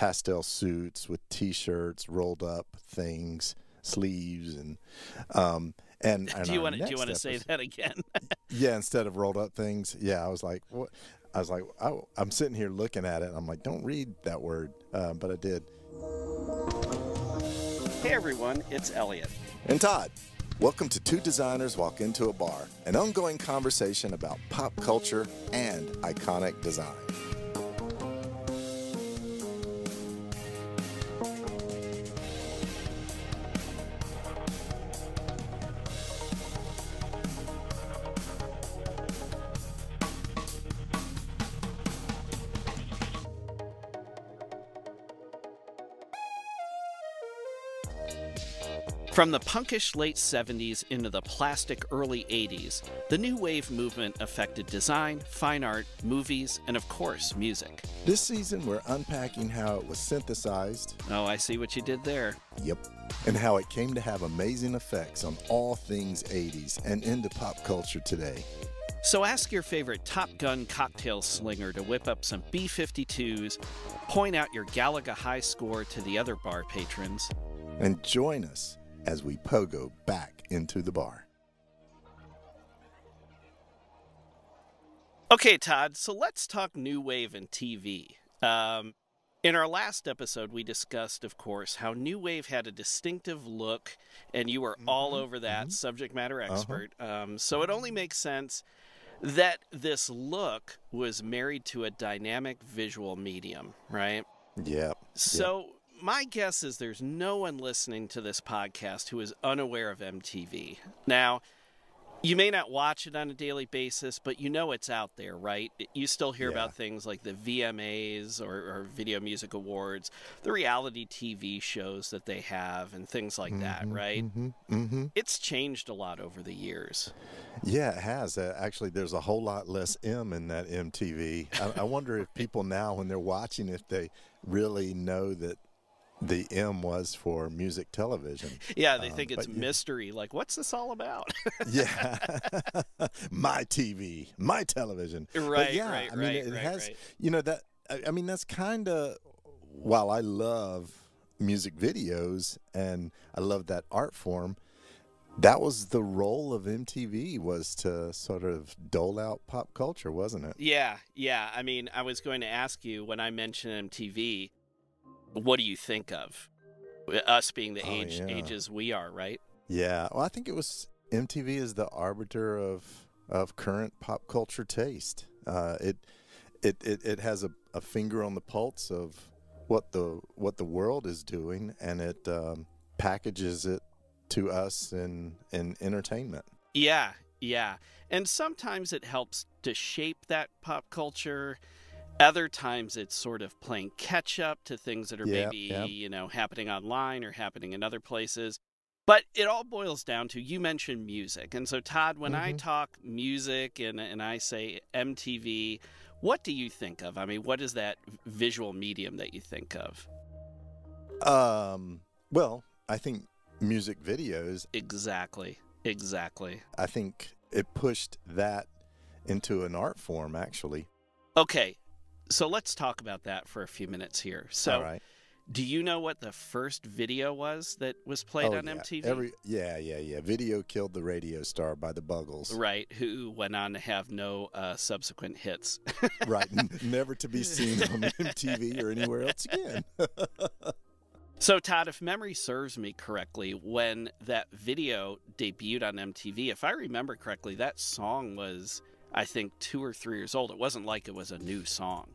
pastel suits with t-shirts, rolled up things, sleeves, and um, and, and do you want to do you want to say that again? yeah, instead of rolled up things. Yeah, I was like, what? I was like, oh, I'm sitting here looking at it. I'm like, don't read that word, uh, but I did. Hey everyone, it's Elliot. And Todd. Welcome to Two Designers Walk Into a Bar, an ongoing conversation about pop culture and iconic design. From the punkish late 70s into the plastic early 80s, the New Wave movement affected design, fine art, movies, and of course, music. This season, we're unpacking how it was synthesized. Oh, I see what you did there. Yep. And how it came to have amazing effects on all things 80s and into pop culture today. So ask your favorite Top Gun cocktail slinger to whip up some B 52s, point out your Galaga high score to the other bar patrons, and join us as we pogo back into the bar. Okay, Todd, so let's talk New Wave and TV. Um, in our last episode, we discussed, of course, how New Wave had a distinctive look, and you were mm-hmm, all over that mm-hmm. subject matter uh-huh. expert. Uh-huh. Um, so it only makes sense that this look was married to a dynamic visual medium, right? Yep. So. Yep my guess is there's no one listening to this podcast who is unaware of MTV. Now, you may not watch it on a daily basis, but you know it's out there, right? You still hear yeah. about things like the VMAs or, or, Video Music Awards, the reality TV shows that they have, and things like mm-hmm, that, right? Mm-hmm, mm-hmm. It's changed a lot over the years. Yeah, it has. Uh, actually, there's a whole lot less M in that MTV. I, I wonder if people now, when they're watching, if they really know that the M was for music television. Yeah, they um, think it's mystery. Yeah. Like, what's this all about? yeah, my TV, my television. Right. But yeah, right. I mean, right, it right, has. You know that. I mean, that's kind of. While I love music videos and I love that art form, that was the role of MTV was to sort of dole out pop culture, wasn't it? Yeah, yeah. I mean, I was going to ask you when I mentioned MTV what do you think of us being the oh, age yeah. ages we are, right? Yeah. Well, I think it was MTV is the arbiter of of current pop culture taste. Uh, it, it it it has a, a finger on the pulse of what the what the world is doing, and it um, packages it to us in in entertainment. Yeah, yeah, and sometimes it helps to shape that pop culture other times it's sort of playing catch up to things that are maybe, you know, happening online or happening in other places. But it all boils down to you mentioned music. And so, Todd, when mm-hmm. I talk music and, and I say MTV, what do you think of? I mean, what is that visual medium that you think of? Um, well, I think music videos. Exactly. Exactly. I think it pushed that into an art form, actually. Okay. So let's talk about that for a few minutes here. So, do you know what the first video was that was played oh, on yeah. MTV? Every, yeah, yeah, yeah. Video killed the radio star by the Buggles. Right, who went on to have no uh, subsequent hits. right, N- never to be seen on MTV or anywhere else again. So, Todd, if memory serves me correctly, when that video debuted on MTV, if I remember correctly, that song was, I think, two or three years old. It wasn't like it was a new song.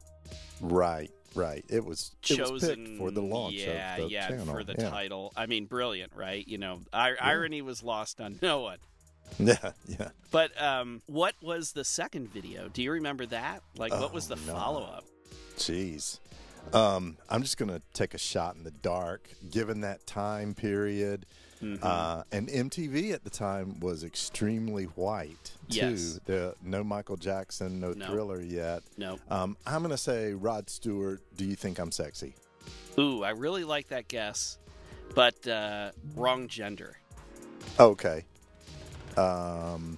Right, right. It was chosen was for the launch yeah, of the yeah, channel. for the yeah. title. I mean, brilliant, right? You know, yeah. irony was lost on no one. Yeah, yeah. But um, what was the second video? Do you remember that? Like, oh, what was the no. follow up? Jeez. Um, I'm just going to take a shot in the dark. Given that time period, Mm-hmm. Uh, and MTV at the time was extremely white too. Yes. The, no Michael Jackson, no nope. Thriller yet. No. Um, I'm gonna say Rod Stewart. Do you think I'm sexy? Ooh, I really like that guess, but uh, wrong gender. Okay. Um,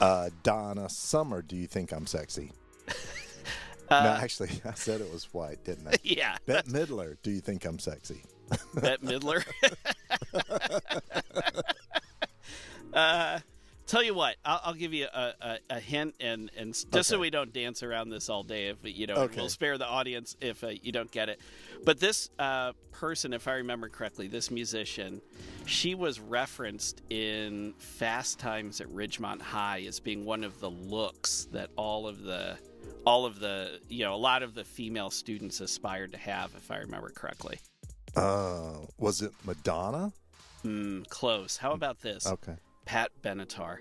uh, Donna Summer. Do you think I'm sexy? Uh, no, actually, I said it was white, didn't I? Yeah. Bette Midler, do you think I'm sexy? Bette Midler. uh, tell you what, I'll, I'll give you a, a, a, hint, and, and just okay. so we don't dance around this all day, if you know, okay. we'll spare the audience if uh, you don't get it. But this uh, person, if I remember correctly, this musician, she was referenced in Fast Times at Ridgemont High as being one of the looks that all of the all of the you know a lot of the female students aspired to have, if I remember correctly. Uh, was it Madonna? Mm, close. How about this? Okay. Pat Benatar.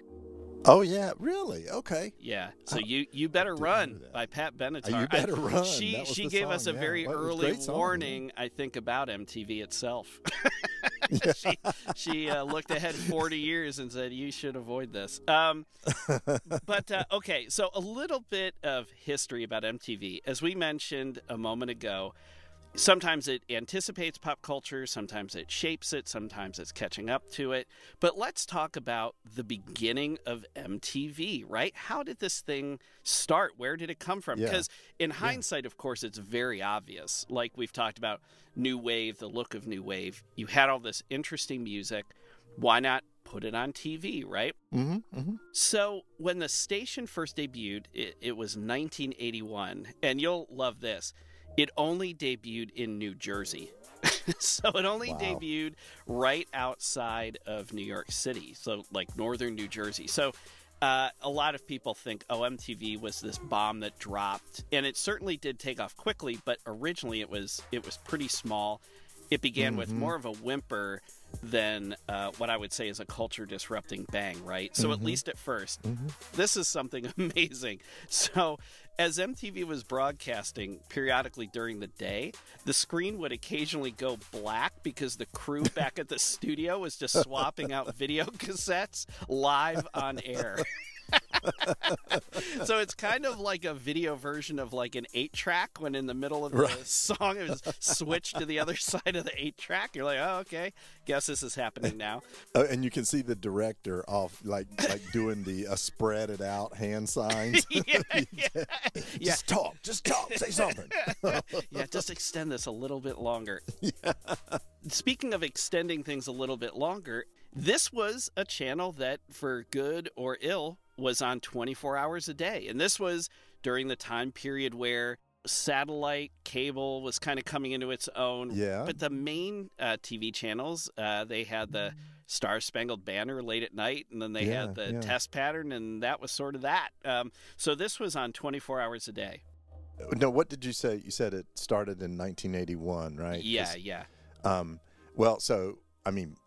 Oh yeah, really? Okay. Yeah. So oh, you you better run by Pat Benatar. you better I, run. She she gave song, us a yeah. very well, early warning. I think, about MTV itself. she she uh, looked ahead 40 years and said you should avoid this. Um, but uh, okay, so a little bit of history about MTV, as we mentioned a moment ago sometimes it anticipates pop culture, sometimes it shapes it, sometimes it's catching up to it. But let's talk about the beginning of MTV, right? How did this thing start? Where did it come from? Because yeah. in hindsight, yeah. of course, it's very obvious. Like we've talked about New Wave, the look of New Wave. You had all this interesting music. Why not put it on TV, right? Mm-hmm, mm-hmm. So when the station first debuted, it, it was 1981. And you'll love this it only debuted in New Jersey. so it only wow. debuted right outside of New York City, so like northern New Jersey. So uh, a lot of people think, oh, MTV was this bomb that dropped, and it certainly did take off quickly. But originally, it was it was pretty small. It began mm-hmm. with more of a whimper than uh, what I would say is a culture disrupting bang, right? So, mm-hmm. at least at 1st mm-hmm. this is something amazing. So, as MTV was broadcasting periodically during the day, the screen would occasionally go black because the crew back at the studio was just swapping out video cassettes live on air. so it's kind of like a video version of like an eight track when in the middle of the right. song it was switched to the other side of the eight track. You're like, oh, okay, guess this is happening now. Uh, and you can see the director off like like doing the uh, spread it out hand signs. yeah, yeah, just yeah. talk, just talk, say something. yeah, just extend this a little bit longer. Yeah. Speaking of extending things a little bit longer, this was a channel that, for good or ill, was on 24 hours a day. And this was during the time period where satellite cable was kind of coming into its own. Yeah. But the main uh, TV channels, uh, they had the Star Spangled Banner late at night, and then they yeah, had the yeah. test pattern, and that was sort of that. Um, so this was on 24 hours a day. No, what did you say? You said it started in 1981, right? Yeah, yeah. Um, well, so I mean,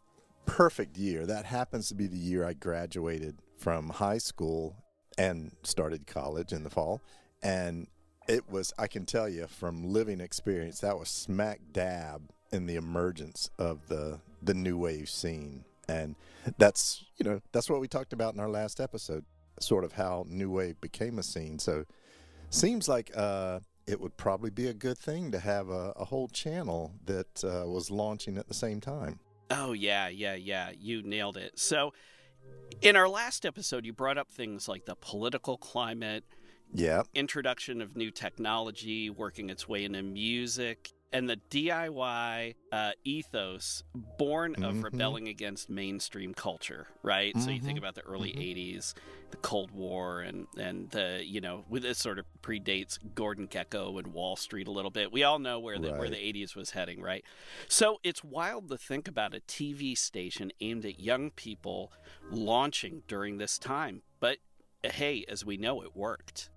perfect year. That happens to be the year I graduated from high school and started college in the fall. And it was, I can tell you from living experience, that was smack dab in the emergence of the, the new wave scene. And that's, you know, that's what we talked about in our last episode, sort of how new wave became a scene. So seems like, uh, it would probably be a good thing to have a, a whole channel that uh, was launching at the same time. Oh, yeah, yeah, yeah. You nailed it. So, in our last episode, you brought up things like the political climate, yeah, introduction of new technology working its way into music, and the DIY uh, ethos born of mm-hmm. rebelling against mainstream culture, right? Mm-hmm. So you think mm-hmm. about the early mm-hmm. 80s, the Cold War, and, and the, you know, with this sort of predates Gordon Gekko and Wall Street a little bit. We all know where the, right. where the 80s was heading, right? So it's wild to think about a TV station aimed at young people launching during this time. But hey, as we know, it worked.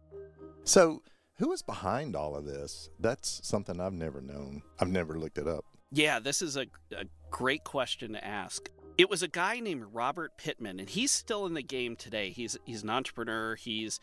So who is behind all of this? That's something I've never known. I've never looked it up. Yeah, this is a, a great question to ask. It was a guy named Robert Pittman, and he's still in the game today. He's he's an entrepreneur. He's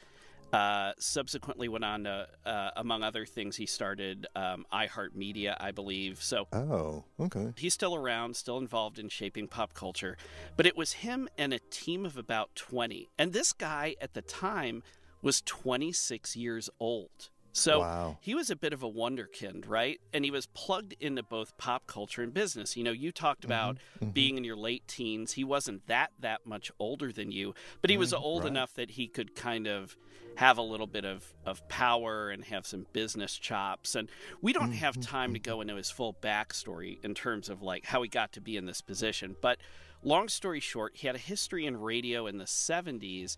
uh, subsequently went on to, uh, among other things, he started um, iHeartMedia, I believe. So, oh, okay. He's still around, still involved in shaping pop culture. But it was him and a team of about 20. And this guy at the time was 26 years old. So wow. he was a bit of a wonderkind, right? And he was plugged into both pop culture and business. You know, you talked Mm-hmm. about mm-hmm. being in your late teens. He wasn't that that much older than you, but he was mm, old right. enough that he could kind of have a little bit of, of power and have some business chops. And we don't Mm-hmm. have time to go into his full backstory in terms of like how he got to be in this position. But long story short, he had a history in radio in the 70s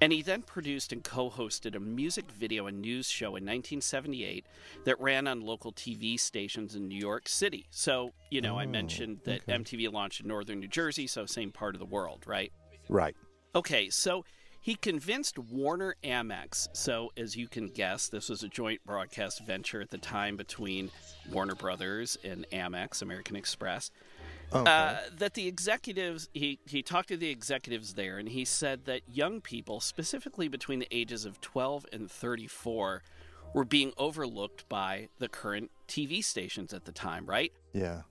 and he then produced and co hosted a music video and news show in 1978 that ran on local TV stations in New York City. So, you know, oh, I mentioned that okay. MTV launched in northern New Jersey, so same part of the world, right? Right. Okay, so he convinced Warner Amex. So, as you can guess, this was a joint broadcast venture at the time between Warner Brothers and Amex, American Express. Okay. Uh, that the executives he he talked to the executives there and he said that young people specifically between the ages of 12 and 34 were being overlooked by the current TV stations at the time right? Yeah.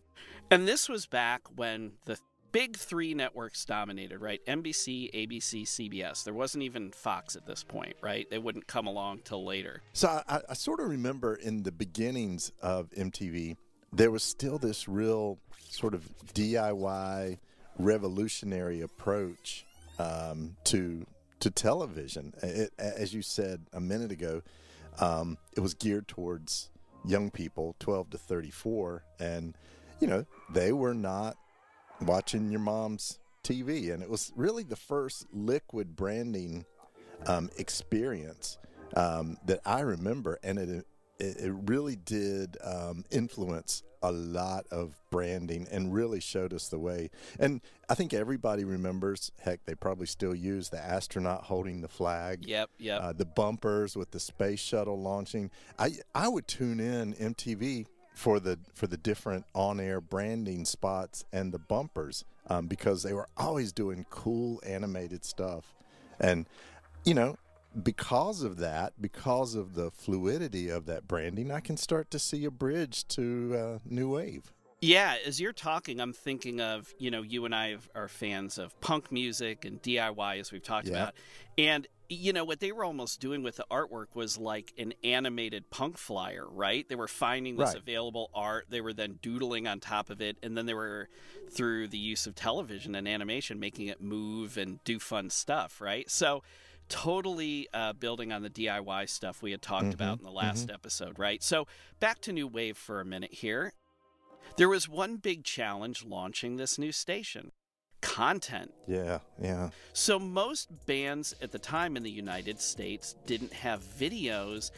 And this was back when the big 3 networks dominated right? NBC ABC CBS there wasn't even Fox at this point right? They wouldn't come along till later. So I, I sort of remember in the beginnings of MTV there was still this real sort of DIY revolutionary approach um, to to television. It, as you said a minute ago, um, it was geared towards young people, 12 to 34, and you know they were not watching your mom's TV, and it was really the first liquid branding um, experience um, that I remember, and it it, it really did um, influence a lot of branding and really showed us the way. And I think everybody remembers, heck, they probably still use the astronaut holding the flag. Yep, yep. Uh, the bumpers with the space shuttle launching. I I would tune in MTV for the for the different on-air branding spots and the bumpers um, because they were always doing cool animated stuff. And you know, because of that, because of the fluidity of that branding, I can start to see a bridge to uh, new wave. Yeah, as you're talking, I'm thinking of, you know, you and I are fans of punk music and DIY, as we've talked Yeah. about. And, you know, what they were almost doing with the artwork was like an animated punk flyer, right? They were finding this Right. available art. They were then doodling on top of it. And then they were, through the use of television and animation, making it move and do fun stuff, right? So, totally uh, building on the DIY stuff we had talked Mhm, about in the last episode, right? So, back to New Wave for a minute here. There was one big challenge launching this new station content. Yeah, yeah. So, most bands at the time in the United States didn't have videos,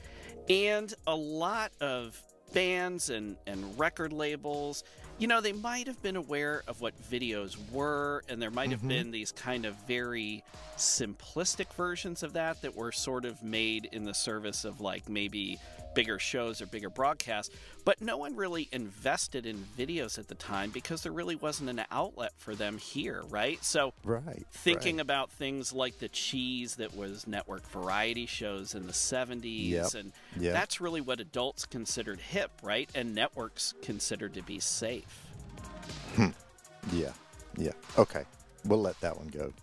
and a lot of bands and, and record labels, you know, they might have been aware of what videos were, and there might have Mhm. been these kind of very simplistic versions of that that were sort of made in the service of like maybe bigger shows or bigger broadcasts. But no one really invested in videos at the time because there really wasn't an outlet for them here, right? So, Right. thinking right. about things like the cheese that was network variety shows in the 70s Yep. and Yeah. that's really what adults considered hip right and networks considered to be safe hmm. Yeah, yeah. Okay, we'll let that one go.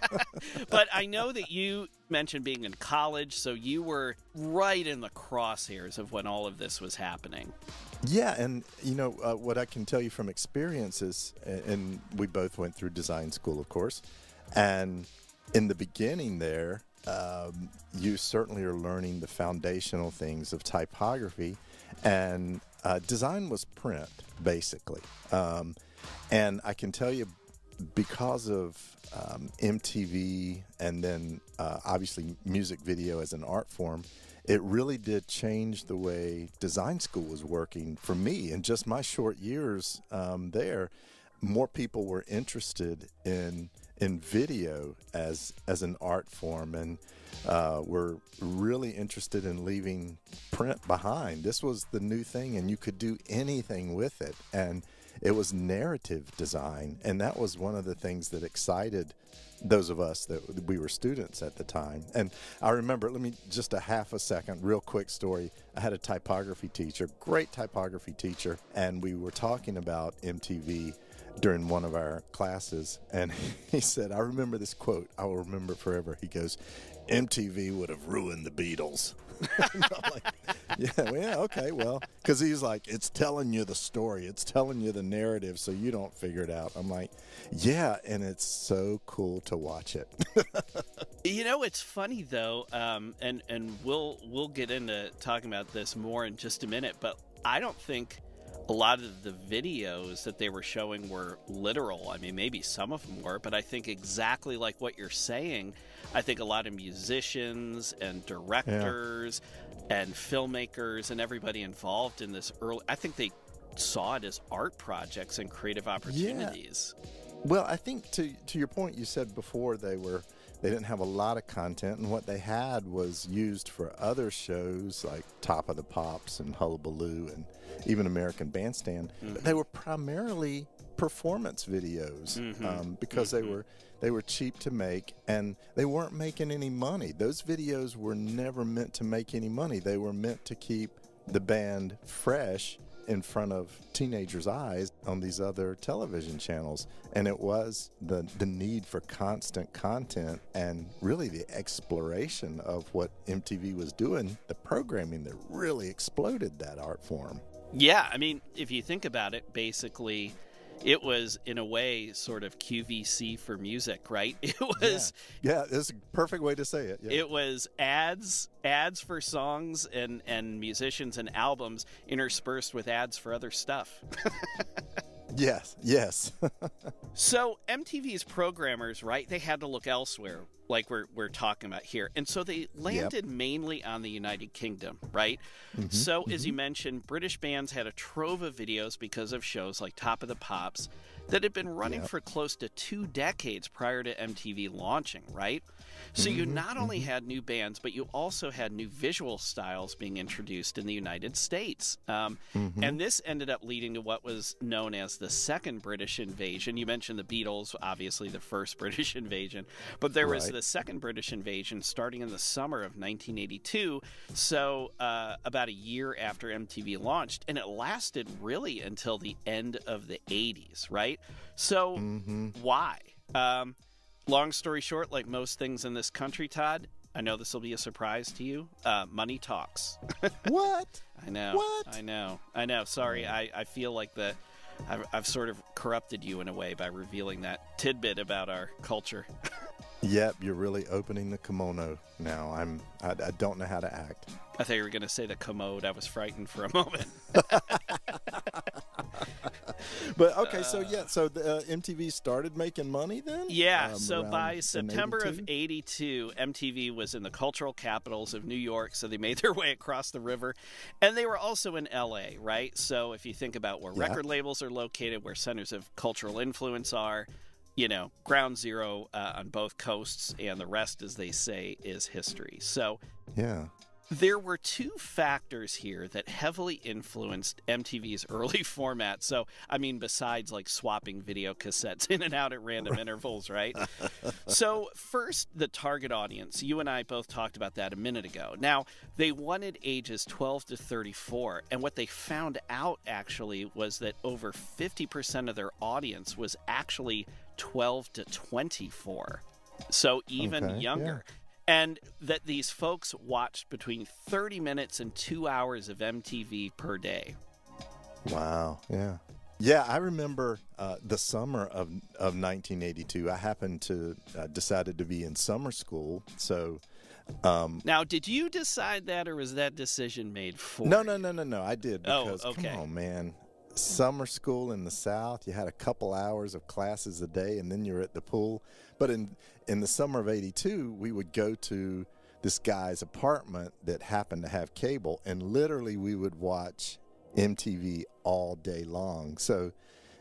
but i know that you mentioned being in college so you were right in the crosshairs of when all of this was happening Yeah, and you know uh, what I can tell you from experience is, and we both went through design school, of course, and in the beginning there, um, you certainly are learning the foundational things of typography, and uh, design was print basically, um, and I can tell you because of um, MTV and then uh, obviously music video as an art form, it really did change the way design school was working for me. In just my short years um, there, more people were interested in in video as as an art form and uh, were really interested in leaving print behind. This was the new thing, and you could do anything with it. And it was narrative design, and that was one of the things that excited those of us that we were students at the time. And I remember, let me just a half a second, real quick story. I had a typography teacher, great typography teacher, and we were talking about MTV during one of our classes. And he said, I remember this quote, I will remember forever. He goes, MTV would have ruined the Beatles. like, yeah, well, yeah, okay, well, because he's like, it's telling you the story, it's telling you the narrative, so you don't figure it out. I'm like, yeah, and it's so cool to watch it. you know, it's funny though, um, and and we'll we'll get into talking about this more in just a minute, but I don't think a lot of the videos that they were showing were literal. I mean, maybe some of them were, but I think exactly like what you're saying. I think a lot of musicians and directors yeah. and filmmakers and everybody involved in this early, I think they saw it as art projects and creative opportunities. Yeah. Well, I think to to your point, you said before they were they didn't have a lot of content, and what they had was used for other shows like Top of the Pops and Hullabaloo and even American Bandstand. Mm-hmm. They were primarily performance videos mm-hmm. um, because mm-hmm. they were they were cheap to make and they weren't making any money. Those videos were never meant to make any money. They were meant to keep the band fresh in front of teenagers' eyes on these other television channels. And it was the, the need for constant content and really the exploration of what MTV was doing, the programming that really exploded that art form. Yeah, I mean, if you think about it, basically it was in a way sort of QVC for music, right? It was Yeah, yeah it's a perfect way to say it. Yeah. It was ads ads for songs and and musicians and albums interspersed with ads for other stuff. yes, yes. so MTV's programmers, right? They had to look elsewhere like we're we're talking about here. And so they landed yep. mainly on the United Kingdom, right? Mm-hmm, so mm-hmm. as you mentioned, British bands had a trove of videos because of shows like Top of the Pops that had been running yep. for close to two decades prior to MTV launching, right? So mm-hmm, you not only mm-hmm. had new bands, but you also had new visual styles being introduced in the United States. Um, mm-hmm. And this ended up leading to what was known as the second British invasion. You mentioned the Beatles, obviously the first British invasion, but there was right. the second British invasion starting in the summer of 1982. So uh, about a year after MTV launched, and it lasted really until the end of the 80s, right? So mm-hmm. why? Um, long story short, like most things in this country, Todd, I know this will be a surprise to you. Uh, money talks. what? I know. What? I know. I know. Sorry, I, I feel like the I've, I've sort of corrupted you in a way by revealing that tidbit about our culture. yep, you're really opening the kimono now. I'm I, I don't know how to act. I thought you were going to say the commode. I was frightened for a moment. but okay, so yeah, so the, uh, MTV started making money then. Yeah, um, so by September of '82, MTV was in the cultural capitals of New York, so they made their way across the river, and they were also in LA, right? So if you think about where yeah. record labels are located, where centers of cultural influence are, you know, ground zero uh, on both coasts, and the rest, as they say, is history. So yeah. There were two factors here that heavily influenced MTV's early format. So, I mean, besides like swapping video cassettes in and out at random intervals, right? so, first, the target audience. You and I both talked about that a minute ago. Now, they wanted ages 12 to 34. And what they found out actually was that over 50% of their audience was actually 12 to 24. So, even okay, younger. Yeah and that these folks watched between 30 minutes and two hours of MTV per day. Wow. Yeah. Yeah, I remember uh, the summer of, of 1982. I happened to uh, decided to be in summer school, so. Um, now, did you decide that, or was that decision made for? No, no, no, no, no. I did oh, because oh, okay. come on, man. Summer school in the South, you had a couple hours of classes a day, and then you're at the pool. But in in the summer of 82, we would go to this guy's apartment that happened to have cable, and literally we would watch MTV all day long. So,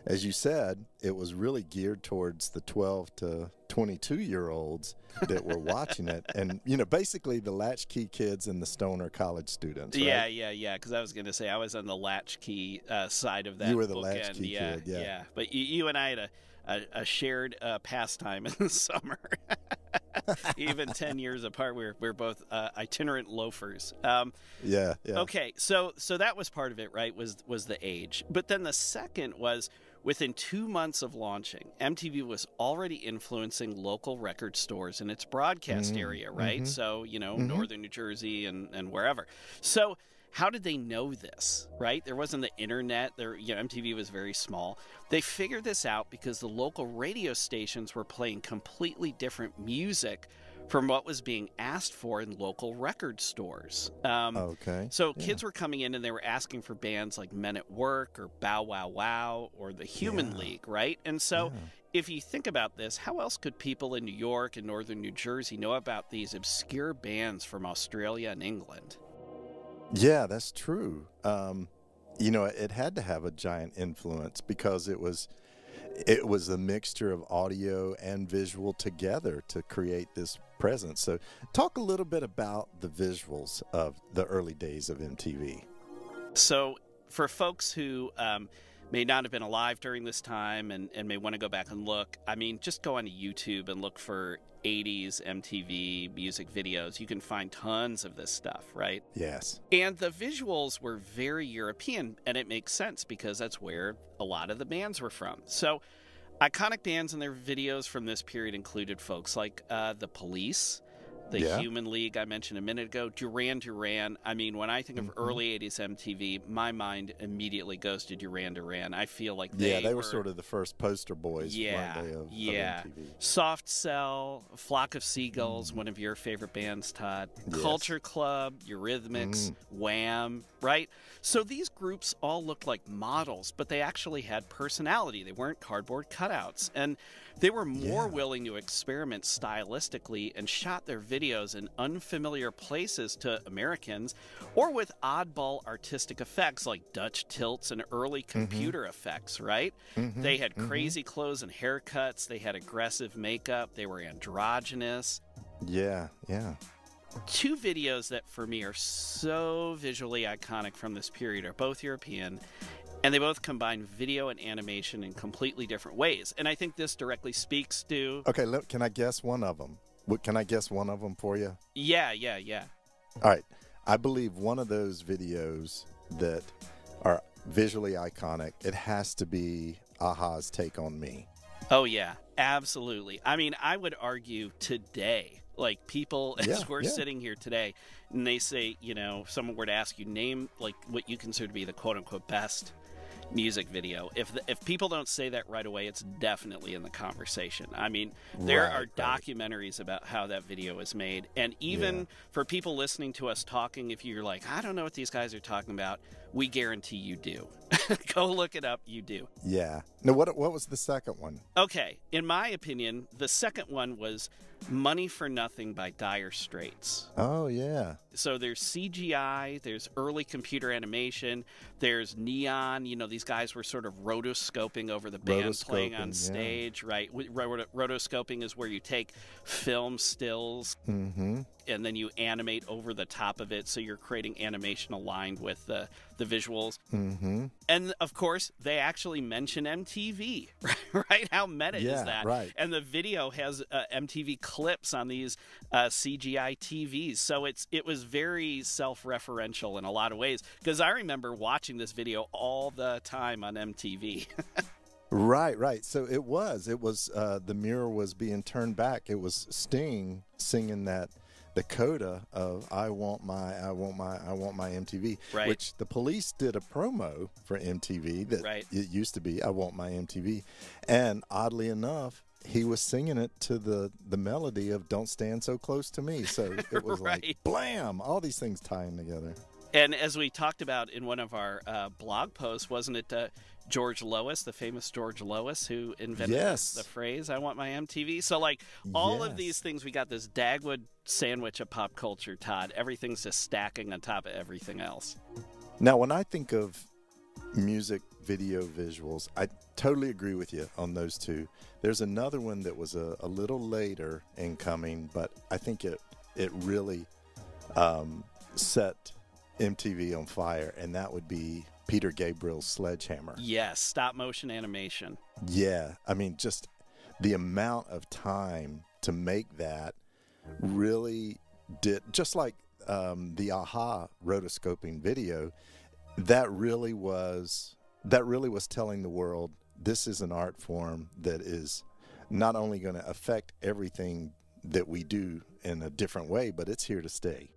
as you said, it was really geared towards the 12 to 22 year olds that were watching it. And, you know, basically the latchkey kids and the stoner college students. Right? Yeah, yeah, yeah. Because I was going to say I was on the latchkey uh, side of that. You were the latchkey yeah, kid, yeah. Yeah. But you, you and I had a a, a shared uh, pastime in the summer. Even ten years apart, we're we're both uh, itinerant loafers. Um, yeah, yeah. Okay, so so that was part of it, right? Was was the age, but then the second was Within two months of launching, MTV was already influencing local record stores in its broadcast mm-hmm. area, right? Mm-hmm. So, you know, mm-hmm. northern New Jersey and, and wherever. So, how did they know this, right? There wasn't the internet. There, you know, MTV was very small. They figured this out because the local radio stations were playing completely different music from what was being asked for in local record stores. Um, okay. So yeah. kids were coming in and they were asking for bands like Men at Work or Bow Wow Wow or the Human yeah. League, right? And so yeah. if you think about this, how else could people in New York and northern New Jersey know about these obscure bands from Australia and England? Yeah, that's true. Um, you know, it had to have a giant influence because it was it was a mixture of audio and visual together to create this presence. So, talk a little bit about the visuals of the early days of MTV. So, for folks who um, may not have been alive during this time and, and may want to go back and look, I mean, just go on YouTube and look for 80s MTV music videos. You can find tons of this stuff, right? Yes. And the visuals were very European, and it makes sense because that's where a lot of the bands were from. So, iconic bands and their videos from this period included folks like uh, The Police, the yeah. Human League I mentioned a minute ago, Duran Duran. I mean, when I think of mm-hmm. early '80s MTV, my mind immediately goes to Duran Duran. I feel like they yeah, they were, were sort of the first poster boys. Yeah, of, yeah. Of Soft Cell, Flock of Seagulls, mm. one of your favorite bands, Todd. Yes. Culture Club, Eurythmics, mm. Wham. Right. So these groups all looked like models, but they actually had personality. They weren't cardboard cutouts, and they were more yeah. willing to experiment stylistically and shot their videos in unfamiliar places to Americans or with oddball artistic effects like Dutch tilts and early mm-hmm. computer mm-hmm. effects, right? Mm-hmm. They had mm-hmm. crazy mm-hmm. clothes and haircuts, they had aggressive makeup, they were androgynous. Yeah, yeah. Two videos that for me are so visually iconic from this period are both European and they both combine video and animation in completely different ways. And I think this directly speaks to. Okay, look, can I guess one of them? Can I guess one of them for you? Yeah, yeah, yeah. All right. I believe one of those videos that are visually iconic, it has to be a-ha's Take on Me. Oh, yeah, absolutely. I mean, I would argue today, like people, yeah, as we're yeah. sitting here today, and they say, you know, if someone were to ask you, name like what you consider to be the quote unquote best music video. If the, if people don't say that right away, it's definitely in the conversation. I mean, there right, are documentaries right. about how that video was made, and even yeah. for people listening to us talking, if you're like, I don't know what these guys are talking about, we guarantee you do. Go look it up. You do. Yeah. Now, what what was the second one? Okay, in my opinion, the second one was Money for Nothing by Dire Straits. Oh, yeah. So there's CGI, there's early computer animation, there's neon. You know, these guys were sort of rotoscoping over the band playing on stage, yeah. right? Rotoscoping is where you take film stills mm-hmm. And then you animate over the top of it. So you're creating animation aligned with the, the visuals. Mm-hmm. And of course, they actually mention MTV, right? How meta yeah, is that? Right. And the video has uh, MTV clips on these uh, CGI TVs. So it's it was very self-referential in a lot of ways because I remember watching this video all the time on MTV. right, right. So it was it was uh, the mirror was being turned back. It was Sting singing that the coda of I want my I want my I want my MTV, right. which the police did a promo for MTV that right. it used to be I want my MTV, and oddly enough, he was singing it to the the melody of "Don't Stand So Close to Me," so it was right. like blam, all these things tying together. And as we talked about in one of our uh, blog posts, wasn't it uh, George Lois, the famous George Lois, who invented yes. the phrase "I want my MTV"? So, like all yes. of these things, we got this Dagwood sandwich of pop culture, Todd. Everything's just stacking on top of everything else. Now, when I think of music video visuals, I totally agree with you on those two. There's another one that was a, a little later in coming, but I think it it really um, set MTV on fire, and that would be Peter Gabriel's Sledgehammer. Yes, stop motion animation. Yeah, I mean, just the amount of time to make that really did, just like um, the a-ha rotoscoping video, that really was that really was telling the world this is an art form that is not only going to affect everything that we do in a different way, but it's here to stay.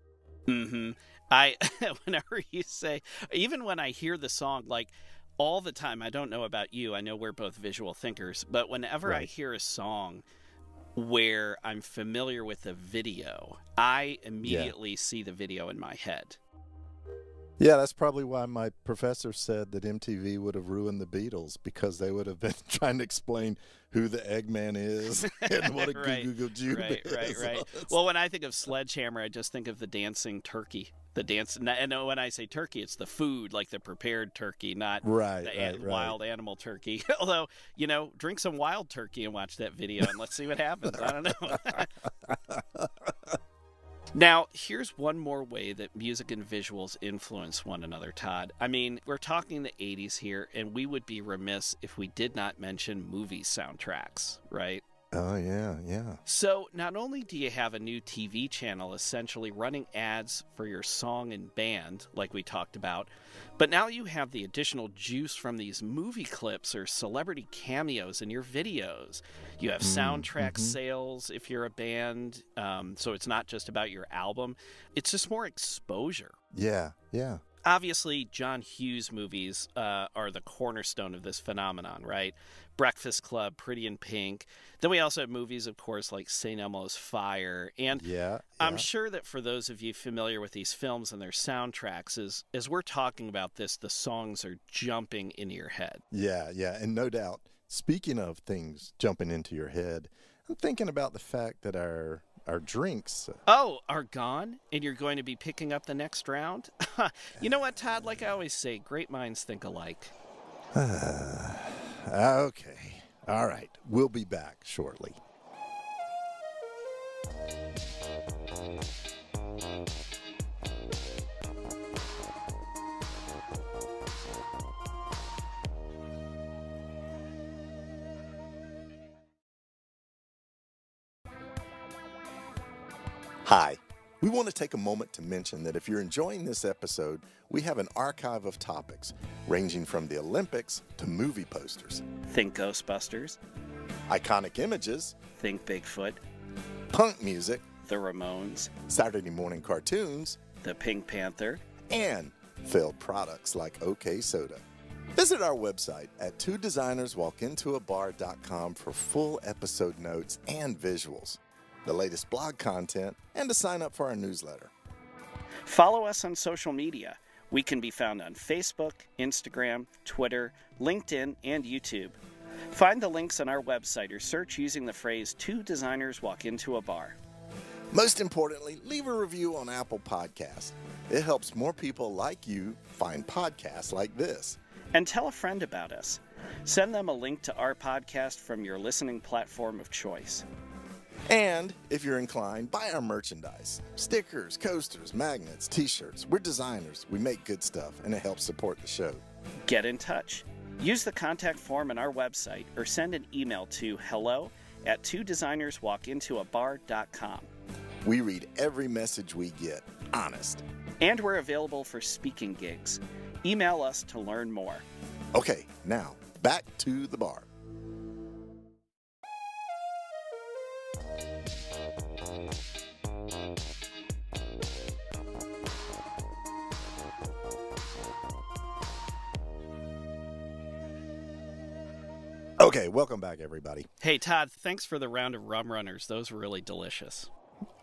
Mm-hmm. I whenever you say, even when I hear the song, like all the time. I don't know about you. I know we're both visual thinkers, but whenever right. I hear a song where I'm familiar with the video, I immediately yeah. see the video in my head. Yeah, that's probably why my professor said that MTV would have ruined the Beatles because they would have been trying to explain who the Eggman is and what a right, Goo Goo G'Joob right, is. Right, right, right. Well, when I think of Sledgehammer, I just think of the dancing turkey. The dance, and when I say turkey, it's the food, like the prepared turkey, not right, the right, wild right. animal turkey. Although, you know, drink some wild turkey and watch that video, and let's see what happens. I don't know. Now, here's one more way that music and visuals influence one another, Todd. I mean, we're talking the 80s here, and we would be remiss if we did not mention movie soundtracks, right? Oh, yeah, yeah. So, not only do you have a new TV channel essentially running ads for your song and band, like we talked about, but now you have the additional juice from these movie clips or celebrity cameos in your videos. You have mm, soundtrack mm-hmm. sales if you're a band, um, so it's not just about your album, it's just more exposure. Yeah, yeah obviously John Hughes movies uh, are the cornerstone of this phenomenon, right? Breakfast Club, Pretty in Pink. Then we also have movies, of course, like St. Elmo's Fire. And yeah, yeah, I'm sure that for those of you familiar with these films and their soundtracks, as, as we're talking about this, the songs are jumping into your head. Yeah, yeah. And no doubt, speaking of things jumping into your head, I'm thinking about the fact that our our drinks. Oh, are gone, and you're going to be picking up the next round. you know what, Todd? Like I always say, great minds think alike. okay, all right. We'll be back shortly. Hi. We want to take a moment to mention that if you're enjoying this episode, we have an archive of topics ranging from the Olympics to movie posters. Think Ghostbusters. Iconic images. Think Bigfoot. Punk music. The Ramones. Saturday morning cartoons. The Pink Panther. And failed products like OK Soda. Visit our website at two designerswalkintoabar.com for full episode notes and visuals the latest blog content, and to sign up for our newsletter. Follow us on social media. We can be found on Facebook, Instagram, Twitter, LinkedIn, and YouTube. Find the links on our website or search using the phrase Two Designers Walk Into a Bar. Most importantly, leave a review on Apple Podcasts. It helps more people like you find podcasts like this. And tell a friend about us. Send them a link to our podcast from your listening platform of choice. And if you're inclined, buy our merchandise stickers, coasters, magnets, t shirts. We're designers, we make good stuff, and it helps support the show. Get in touch. Use the contact form on our website or send an email to hello at two designers walk into a designerswalkintoabar.com. We read every message we get, honest. And we're available for speaking gigs. Email us to learn more. Okay, now back to the bar. Okay, welcome back, everybody. Hey, Todd, thanks for the round of rum runners. Those were really delicious.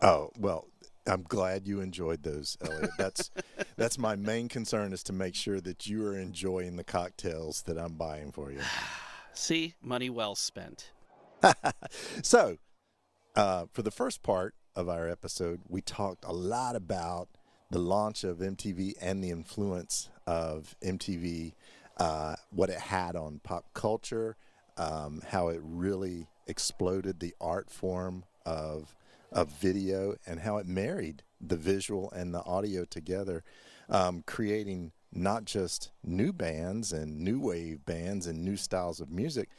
Oh, well, I'm glad you enjoyed those, Elliot. That's that's my main concern is to make sure that you are enjoying the cocktails that I'm buying for you. See, money well spent. so, uh, for the first part of our episode, we talked a lot about the launch of MTV and the influence of MTV, uh, what it had on pop culture, um, how it really exploded the art form of of video and how it married the visual and the audio together, um, creating not just new bands and new wave bands and new styles of music,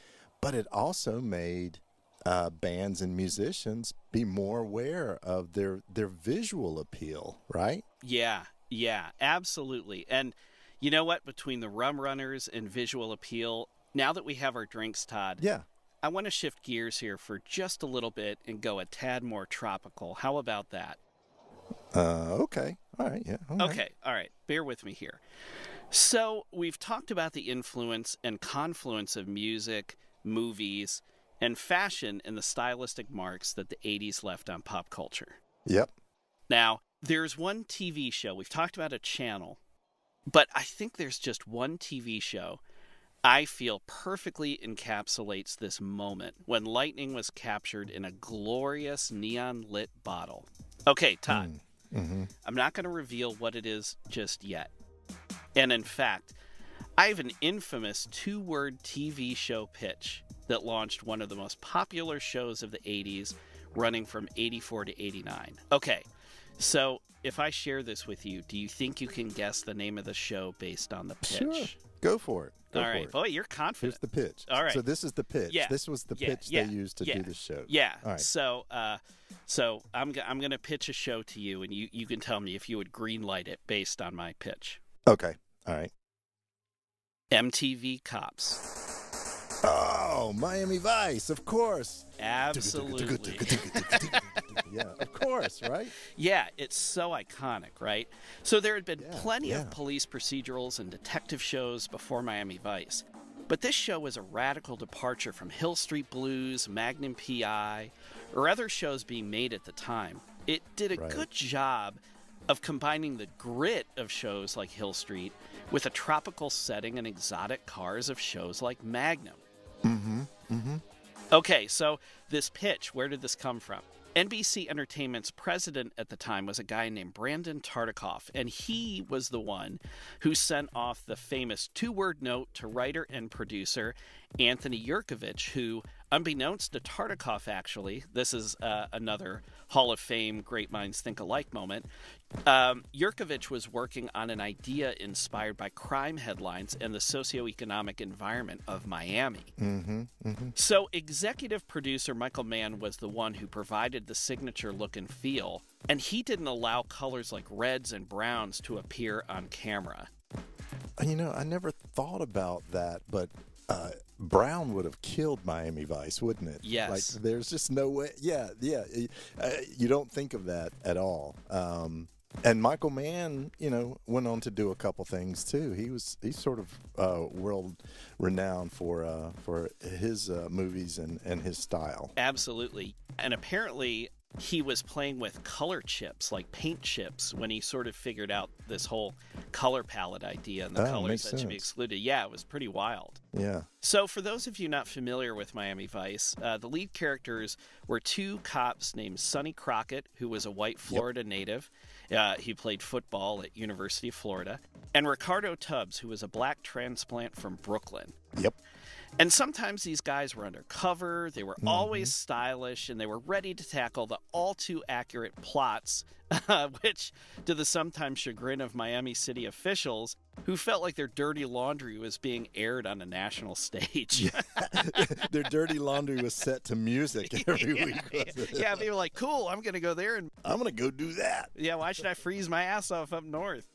but it also made uh, bands and musicians be more aware of their their visual appeal, right? Yeah, yeah, absolutely. And you know what? Between the Rum Runners and visual appeal, now that we have our drinks, Todd. Yeah. I want to shift gears here for just a little bit and go a tad more tropical. How about that? Uh, okay. All right. Yeah. All okay. Right. All right. Bear with me here. So, we've talked about the influence and confluence of music, movies, and fashion and the stylistic marks that the 80s left on pop culture. Yep. Now, there's one TV show, we've talked about a channel, but I think there's just one TV show I feel perfectly encapsulates this moment when lightning was captured in a glorious neon lit bottle. Okay, Todd. Mm, mm-hmm. I'm not going to reveal what it is just yet. And in fact, I have an infamous two word TV show pitch that launched one of the most popular shows of the 80s, running from 84 to 89. Okay, so if I share this with you, do you think you can guess the name of the show based on the pitch? Sure. Go for it. Go All right. Boy, you're confident. Here's the pitch. All right. So this is the pitch. Yeah. This was the yeah. pitch yeah. they used to yeah. do the show. Yeah. All right. So, uh, so I'm g- I'm gonna pitch a show to you, and you you can tell me if you would greenlight it based on my pitch. Okay. All right. MTV Cops. Oh, Miami Vice, of course. Absolutely. yeah, of course, right? Yeah, it's so iconic, right? So there had been Yeah, plenty yeah. of police procedurals and detective shows before Miami Vice. But this show was a radical departure from Hill Street Blues, Magnum PI, or other shows being made at the time. It did a Right. good job of combining the grit of shows like Hill Street with a tropical setting and exotic cars of shows like Magnum. Mm-hmm. Mm-hmm. Okay, so this pitch, where did this come from? NBC Entertainment's president at the time was a guy named Brandon Tartikoff, and he was the one who sent off the famous two word note to writer and producer Anthony Yerkovich, who, unbeknownst to Tartikoff, actually, this is uh, another Hall of Fame Great Minds Think Alike moment. Um, Yerkovich was working on an idea inspired by crime headlines and the socioeconomic environment of Miami. Mm-hmm. Mm-hmm. So, executive producer Michael Mann was the one who provided the signature look and feel, and he didn't allow colors like reds and browns to appear on camera. You know, I never thought about that, but uh, Brown would have killed Miami Vice, wouldn't it? Yes. Like, there's just no way. Yeah, yeah. Uh, you don't think of that at all. Um, and Michael Mann, you know, went on to do a couple things too. He was he's sort of uh, world renowned for uh, for his uh, movies and, and his style. Absolutely. And apparently, he was playing with color chips, like paint chips, when he sort of figured out this whole color palette idea and the Oh, colors that should be excluded. Yeah, it was pretty wild. Yeah. So, for those of you not familiar with Miami Vice, uh, the lead characters were two cops named Sonny Crockett, who was a white Florida native. Uh, he played football at University of Florida, and Ricardo Tubbs, who was a black transplant from Brooklyn. Yep. And sometimes these guys were undercover, they were mm-hmm. always stylish, and they were ready to tackle the all too accurate plots, uh, which, to the sometimes chagrin of Miami City officials, who felt like their dirty laundry was being aired on a national stage. Their dirty laundry was set to music every week. wasn't yeah, they were like, cool, I'm going to go there and I'm gonna go do that. yeah, why should I freeze my ass off up north?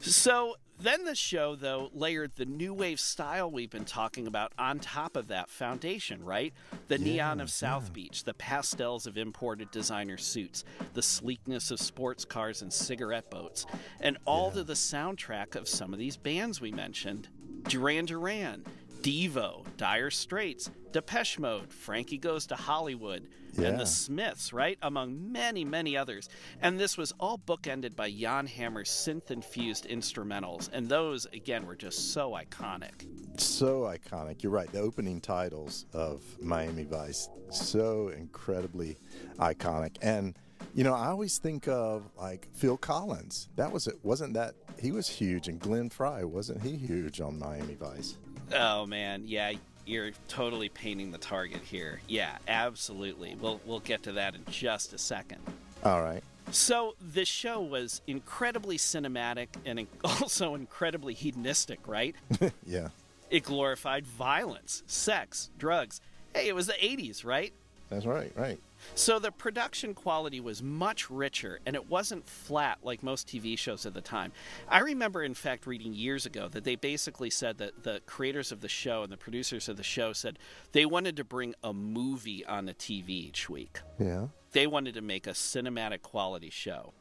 So then the show, though, layered the new wave style we've been talking about on top of that foundation, right? The neon of South Beach, the pastels of imported designer suits, the sleekness of sports cars and cigarette boats, and all to the soundtrack of some of these bands we mentioned. Duran Duran, Devo, Dire Straits, Depeche Mode, Frankie Goes to Hollywood, and the Smiths, right? Among many, many others. And this was all bookended by Jan Hammer's synth infused instrumentals. And those, again, were just so iconic. So iconic. You're right. The opening titles of Miami Vice, so incredibly iconic. And you know, I always think of like Phil Collins. That was it. Wasn't that he was huge? And Glenn Frey wasn't he huge on Miami Vice? Oh, man. Yeah. You're totally painting the target here. Yeah, absolutely. We'll we'll get to that in just a second. All right. So the show was incredibly cinematic and also incredibly hedonistic, right? Yeah. It glorified violence, sex, drugs. Hey, it was the 80s, right? That's right. Right. So the production quality was much richer and it wasn't flat like most TV shows at the time. I remember, in fact, reading years ago that they basically said that the creators of the show and the producers of the show said they wanted to bring a movie on the TV each week. Yeah. They wanted to make a cinematic quality show.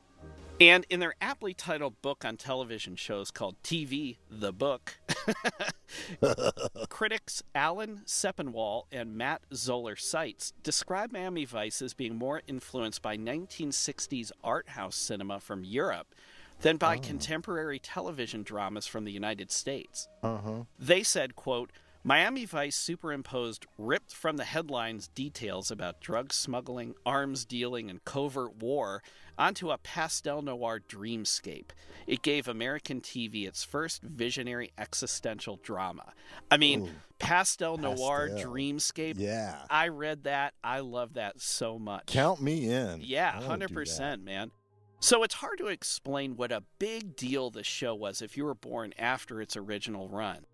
And in their aptly titled book on television shows called TV The Book, critics Alan Sepinwall and Matt Zoller Seitz describe Miami Vice as being more influenced by 1960s art house cinema from Europe than by oh. contemporary television dramas from the United States. Uh-huh. They said, quote, Miami Vice superimposed ripped from the headlines details about drug smuggling, arms dealing, and covert war onto a pastel noir dreamscape. It gave American TV its first visionary existential drama. I mean, Ooh, pastel, pastel noir dreamscape. Yeah. I read that. I love that so much. Count me in. Yeah, 100%, man. So it's hard to explain what a big deal this show was if you were born after its original run.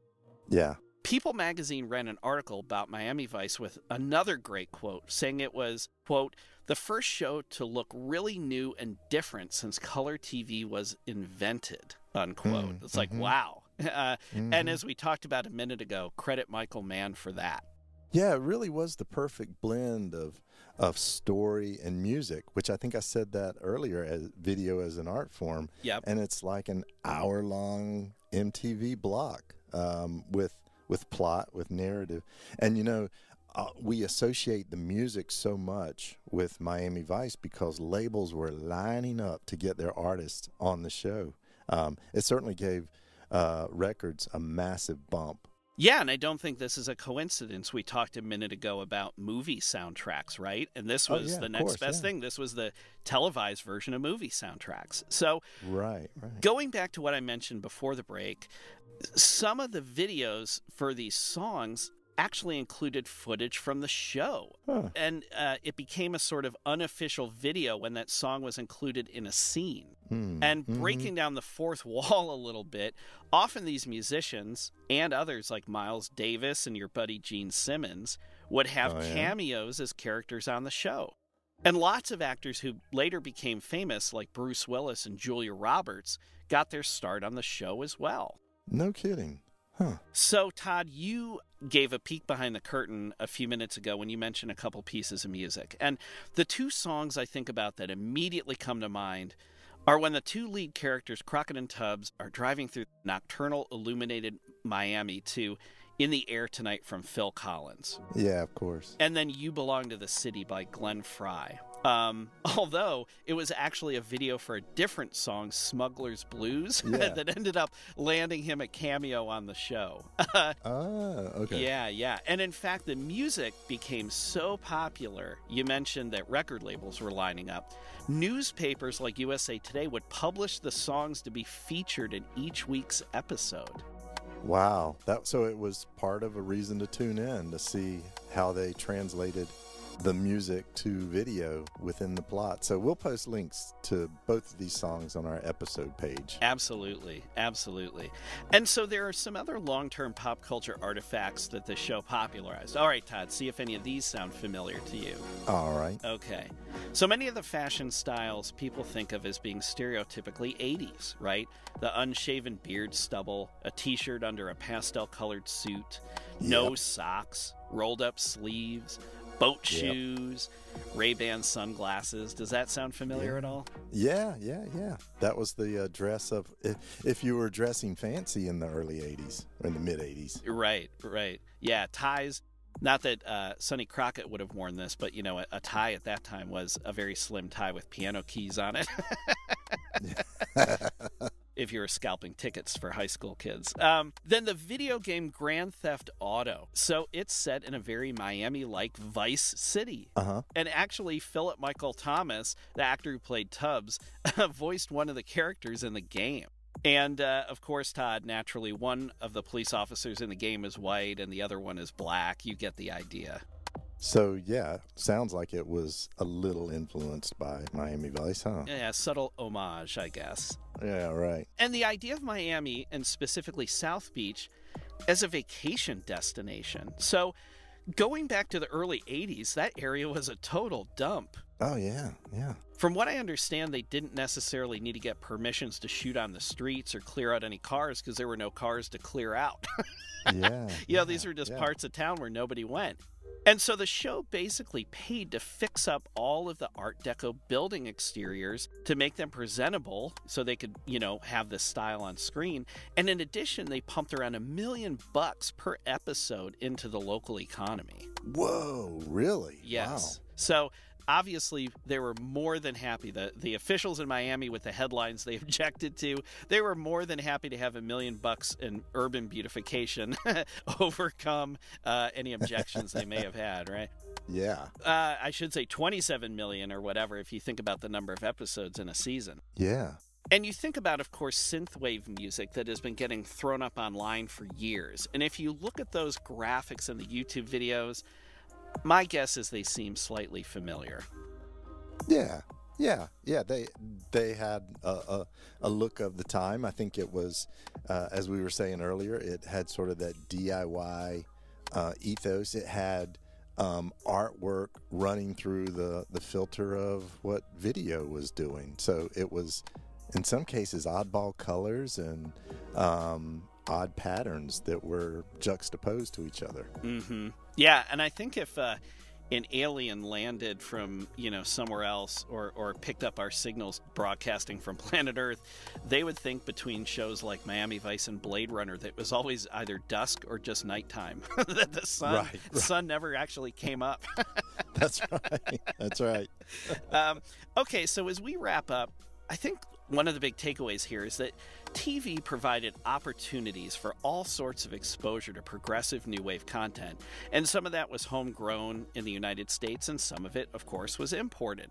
Yeah. People magazine ran an article about Miami Vice with another great quote, saying it was, quote, the first show to look really new and different since color TV was invented, unquote. Mm, it's like, mm-hmm. wow. Uh, mm-hmm. And as we talked about a minute ago, credit Michael Mann for that. Yeah, it really was the perfect blend of of story and music, which I think I said that earlier as video as an art form. Yep. And it's like an hour long MTV block um, with with plot, with narrative. And you know, uh, we associate the music so much with Miami Vice because labels were lining up to get their artists on the show. Um, it certainly gave uh, records a massive bump. Yeah, and I don't think this is a coincidence. We talked a minute ago about movie soundtracks, right? And this oh, was oh, yeah, the next course, best yeah. thing. This was the televised version of movie soundtracks. So, right, right. Going back to what I mentioned before the break, some of the videos for these songs actually included footage from the show. Huh. And uh, it became a sort of unofficial video when that song was included in a scene. Hmm. And mm-hmm. breaking mm-hmm. down the fourth wall a little bit, often these musicians and others like Miles Davis and your buddy Gene Simmons would have oh, yeah? cameos as characters on the show. And lots of actors who later became famous, like Bruce Willis and Julia Roberts, got their start on the show as well. No kidding. Huh. So, Todd, you gave a peek behind the curtain a few minutes ago when you mentioned a couple pieces of music. And the two songs I think about that immediately come to mind are when the two lead characters, Crockett and Tubbs, are driving through nocturnal illuminated Miami to In the Air Tonight from Phil Collins. Yeah, of course. And then You Belong to the City by Glenn Frey. Um, although it was actually a video for a different song, Smuggler's Blues, yeah. that ended up landing him a cameo on the show. ah, okay. Yeah, yeah. And in fact, the music became so popular. You mentioned that record labels were lining up. Newspapers like USA Today would publish the songs to be featured in each week's episode. Wow. That so it was part of a reason to tune in to see how they translated the music to video within the plot. So we'll post links to both of these songs on our episode page. Absolutely. Absolutely. And so there are some other long term pop culture artifacts that the show popularized. All right, Todd, see if any of these sound familiar to you. All right. Okay. So many of the fashion styles people think of as being stereotypically 80s, right? The unshaven beard stubble, a t shirt under a pastel colored suit, yep. no socks, rolled up sleeves boat shoes, Ray Ban sunglasses. Does that sound familiar yeah. at all? Yeah, yeah, yeah. That was the uh, dress of if, if you were dressing fancy in the early '80s or in the mid '80s. Right, right. Yeah, ties. Not that uh, Sonny Crockett would have worn this, but you know, a, a tie at that time was a very slim tie with piano keys on it. if you were scalping tickets for high school kids. Um, then the video game Grand Theft Auto. So it's set in a very Miami like Vice City. Uh-huh. And actually, Philip Michael Thomas, the actor who played Tubbs, voiced one of the characters in the game. And uh, of course, Todd, naturally, one of the police officers in the game is white and the other one is black. You get the idea. So yeah, sounds like it was a little influenced by Miami Vice, huh? Yeah, subtle homage, I guess. Yeah, right. And the idea of Miami and specifically South Beach as a vacation destination. So going back to the early 80s, that area was a total dump. Oh, yeah, yeah. From what I understand, they didn't necessarily need to get permissions to shoot on the streets or clear out any cars because there were no cars to clear out. yeah. you know, these were just yeah. parts of town where nobody went. And so the show basically paid to fix up all of the Art Deco building exteriors to make them presentable so they could, you know, have this style on screen. And in addition, they pumped around a million bucks per episode into the local economy. Whoa, really? Yes. Wow. So obviously they were more than happy the the officials in Miami with the headlines they objected to they were more than happy to have a million bucks in urban beautification overcome uh, any objections they may have had right Yeah. uh, I should say 27 million or whatever if you think about the number of episodes in a season Yeah. and you think about, of course, synthwave music that has been getting thrown up online for years. And if you look at those graphics in the YouTube videos, my guess is they seem slightly familiar. Yeah. Yeah, yeah, they they had a, a, a look of the time. I think it was, uh, as we were saying earlier, it had sort of that DIY uh, ethos. It had um, artwork running through the the filter of what video was doing. So it was, in some cases, oddball colors and um, odd patterns that were juxtaposed to each other. Mm-hmm. Yeah, and I think if uh, an alien landed from you know somewhere else or or picked up our signals broadcasting from planet Earth, they would think between shows like Miami Vice and Blade Runner that it was always either dusk or just nighttime. that the sun Right, the sun never actually came up. That's right. That's right. um, okay, so as we wrap up, I think one of the big takeaways here is that TV provided opportunities for all sorts of exposure to progressive new wave content. And some of that was homegrown in the United States, and some of it, of course, was imported.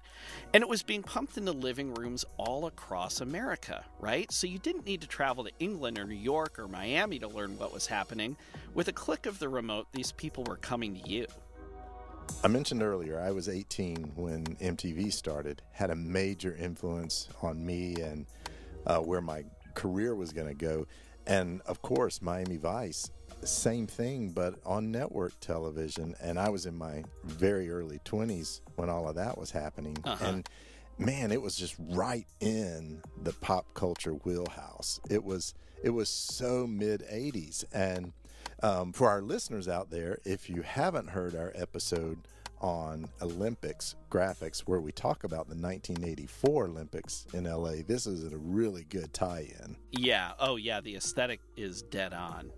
And it was being pumped into living rooms all across America, right? So you didn't need to travel to England or New York or Miami to learn what was happening. With a click of the remote, these people were coming to you. I mentioned earlier I was 18 when MTV started, had a major influence on me and uh, where my career was going to go. And of course, Miami Vice, same thing, but on network television. And I was in my very early 20s when all of that was happening. Uh-huh. And man, it was just right in the pop culture wheelhouse. It was it was so mid 80s and um, for our listeners out there, if you haven't heard our episode on Olympics graphics, where we talk about the 1984 Olympics in LA, this is a really good tie in. Yeah, oh yeah, the aesthetic is dead on.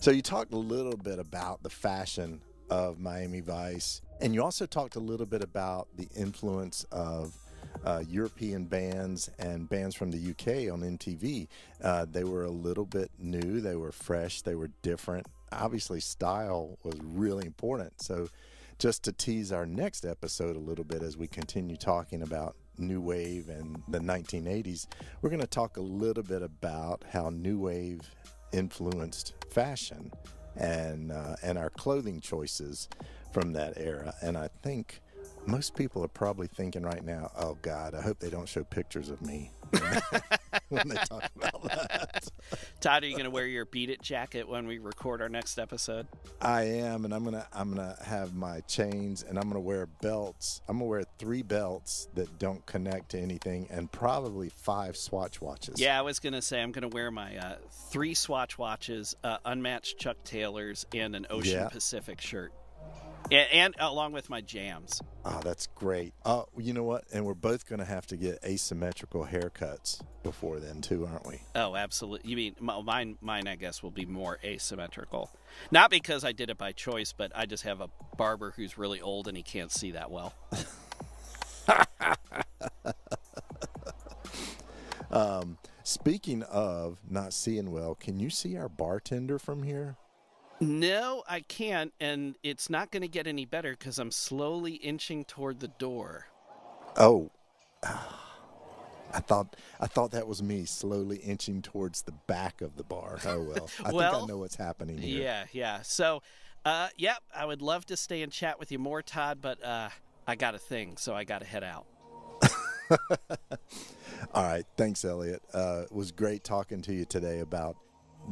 So, you talked a little bit about the fashion of Miami Vice, and you also talked a little bit about the influence of uh, European bands and bands from the UK on MTV. Uh, they were a little bit new, they were fresh, they were different. Obviously, style was really important. So, just to tease our next episode a little bit as we continue talking about new wave and the 1980s, we're going to talk a little bit about how new wave influenced fashion and uh, and our clothing choices from that era. And I think most people are probably thinking right now, "Oh God, I hope they don't show pictures of me when they talk about that." Todd, are you going to wear your Beat It jacket when we record our next episode? I am, and I'm gonna I'm gonna have my chains, and I'm gonna wear belts. I'm gonna wear three belts that don't connect to anything, and probably five Swatch watches. Yeah, I was going to say I'm going to wear my uh, three Swatch watches, uh, unmatched Chuck Taylors, and an Ocean Yeah. Pacific shirt. And, and along with my jams. Oh, that's great. Oh, you know what? And we're both gonna have to get asymmetrical haircuts before then too, aren't we? Oh, absolutely. You mean mine? Mine, I guess, will be more asymmetrical. Not because I did it by choice, but I just have a barber who's really old and he can't see that well. Um, speaking of not seeing well, can you see our bartender from here? No, I can't, and it's not going to get any better because I'm slowly inching toward the door. Oh, I thought I thought that was me slowly inching towards the back of the bar. Oh well, I think I know what's happening here. Yeah, yeah. So, uh, yep, I would love to stay and chat with you more, Todd, but uh, I got a thing, so I got to head out. All right, thanks, Elliot. Uh, it was great talking to you today about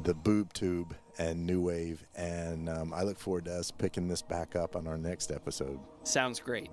the boob tube and new wave. And um, I look forward to us picking this back up on our next episode. Sounds great.